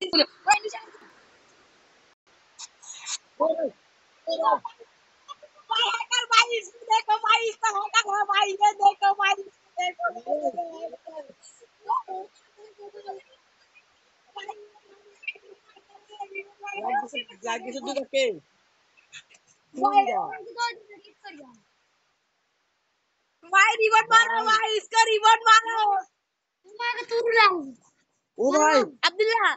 भाई है रिवोट मारो भाई इसका रिवोट मारो अब्दुल्ला अब्दुल्ला अब्दुल्ला मारो भाई ओ भाई मारो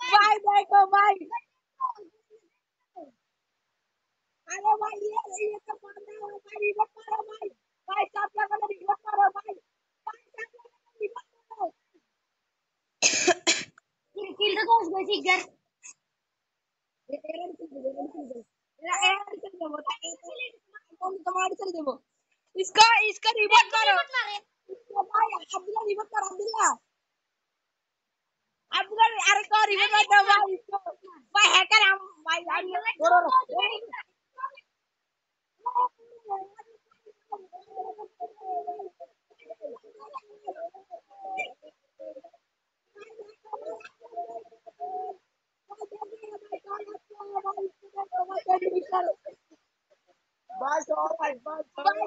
भाई भाई भाई ओ भाई ओ भाई ओ भाई भाई भाई क्या मारो भाई। भाई अरे भाई ये ये तो मारना है भाई रिवोट मारो भाई भाई सब जगह में रिवोट मारो भाई भाई सब जगह में रिवोट मारो ये एरर चल दे एरर चल दे मेरा एरर चल दे बता कौन कमांड चल दे वो इसका इसका रिवोट मारो भाई अब्दुल्ला रिवोट मारो अब्दुल्ला। अब्दुल्ला अरे को रिवोट मत दो भाई इसको। भाई हैकर हम। भाई बस और भाई बस भाई